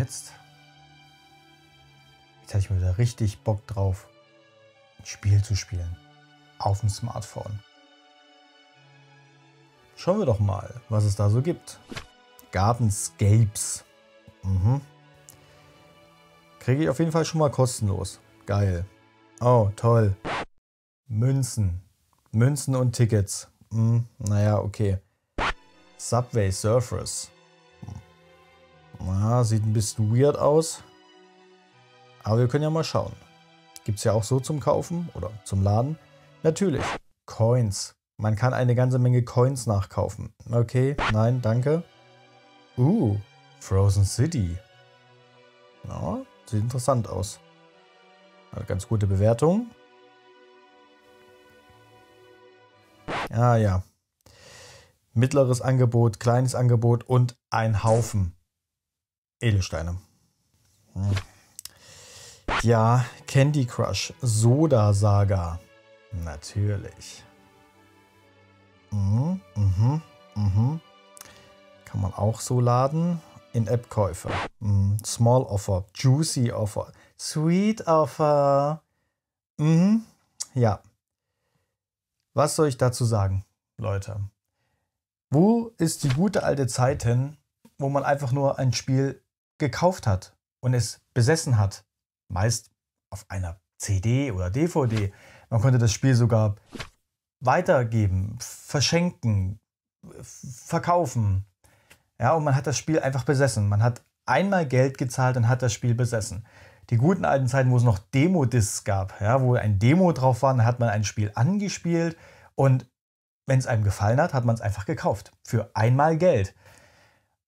jetzt? Jetzt habe ich mir wieder richtig Bock drauf, ein Spiel zu spielen. Auf dem Smartphone. Schauen wir doch mal, was es da so gibt. Gardenscapes. Mhm. Kriege ich auf jeden Fall schon mal kostenlos. Geil. Oh, toll. Münzen. Münzen und Tickets. Hm, naja, okay. Subway Surfers. Na, sieht ein bisschen weird aus. Aber wir können ja mal schauen. Gibt es ja auch so zum Kaufen oder zum Laden. Natürlich. Coins. Man kann eine ganze Menge Coins nachkaufen. Okay, nein, danke. Uh, Frozen City. Ja, sieht interessant aus. Eine ganz gute Bewertung. Ja, ja. Mittleres Angebot, kleines Angebot und ein Haufen Edelsteine. Hm. Ja, Candy Crush, Soda Saga. Natürlich. Mhm, mhm, mhm. Kann man auch so laden. In-App-Käufe. Mhm. Small Offer, Juicy Offer, Sweet Offer. Mhm. Ja. Was soll ich dazu sagen, Leute? Wo ist die gute alte Zeit hin, wo man einfach nur ein Spiel gekauft hat und es besessen hat? Meist auf einer CD oder DVD. Man konnte das Spiel sogar weitergeben, verschenken, verkaufen. Ja, und man hat das Spiel einfach besessen. Man hat einmal Geld gezahlt und hat das Spiel besessen. Die guten alten Zeiten, wo es noch Demo-Discs gab, ja, wo ein Demo drauf war, dann hat man ein Spiel angespielt und wenn es einem gefallen hat, hat man es einfach gekauft. Für einmal Geld.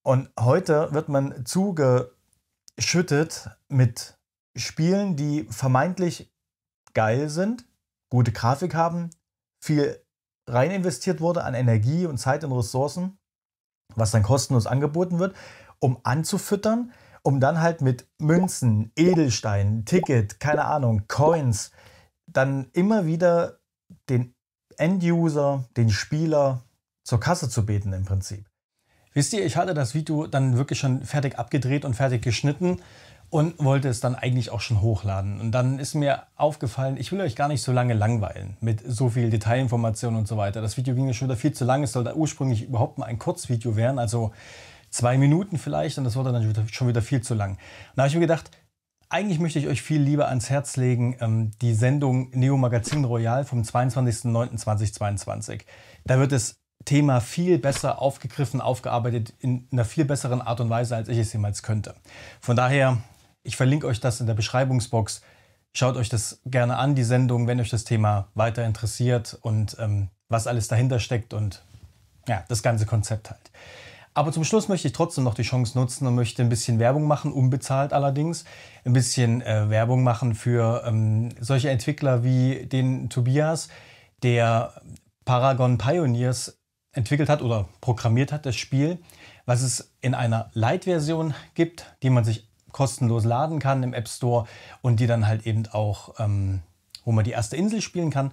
Und heute wird man zugeschüttet mit Spielen, die vermeintlich geil sind, gute Grafik haben, viel rein investiert wurde an Energie und Zeit und Ressourcen, was dann kostenlos angeboten wird, um anzufüttern, um dann halt mit Münzen, Edelsteinen, Ticket, keine Ahnung, Coins, dann immer wieder den End-User, den Spieler zur Kasse zu beten im Prinzip. Wisst ihr, ich hatte das Video dann wirklich schon fertig abgedreht und fertig geschnitten und wollte es dann eigentlich auch schon hochladen. Und dann ist mir aufgefallen, ich will euch gar nicht so lange langweilen mit so viel Detailinformationen und so weiter. Das Video ging mir schon wieder viel zu lang. Es sollte ursprünglich überhaupt mal ein Kurzvideo werden, also zwei Minuten vielleicht. Und das wurde dann schon wieder viel zu lang. Und da habe ich mir gedacht, eigentlich möchte ich euch viel lieber ans Herz legen, ähm, die Sendung Neo Magazin Royal vom 22.09.2022. Da wird das Thema viel besser aufgegriffen, aufgearbeitet in einer viel besseren Art und Weise, als ich es jemals könnte. Von daher ich verlinke euch das in der Beschreibungsbox. Schaut euch das gerne an, die Sendung, wenn euch das Thema weiter interessiert und ähm, was alles dahinter steckt und ja, das ganze Konzept halt. Aber zum Schluss möchte ich trotzdem noch die Chance nutzen und möchte ein bisschen Werbung machen, unbezahlt allerdings. Ein bisschen äh, Werbung machen für ähm, solche Entwickler wie den Tobias, der Paragon Pioneers entwickelt hat oder programmiert hat, das Spiel, was es in einer Light-Version gibt, die man sich kostenlos laden kann im App Store und die dann halt eben auch, ähm, wo man die erste Insel spielen kann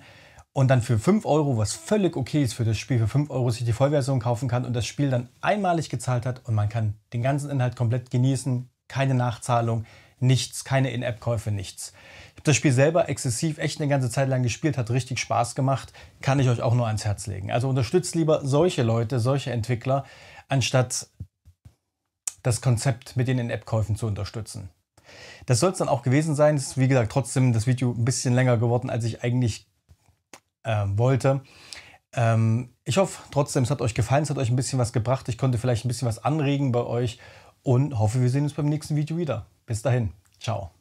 und dann für 5 Euro, was völlig okay ist für das Spiel, für 5 Euro sich die Vollversion kaufen kann und das Spiel dann einmalig gezahlt hat und man kann den ganzen Inhalt komplett genießen, keine Nachzahlung, nichts, keine In-App-Käufe, nichts. Ich habe das Spiel selber exzessiv echt eine ganze Zeit lang gespielt, hat richtig Spaß gemacht, kann ich euch auch nur ans Herz legen. Also unterstützt lieber solche Leute, solche Entwickler, anstatt das Konzept mit den In-App-Käufen zu unterstützen. Das soll es dann auch gewesen sein. Es ist, wie gesagt, trotzdem das Video ein bisschen länger geworden, als ich eigentlich äh, wollte. Ähm, ich hoffe trotzdem, es hat euch gefallen, es hat euch ein bisschen was gebracht. Ich konnte vielleicht ein bisschen was anregen bei euch und hoffe, wir sehen uns beim nächsten Video wieder. Bis dahin, ciao.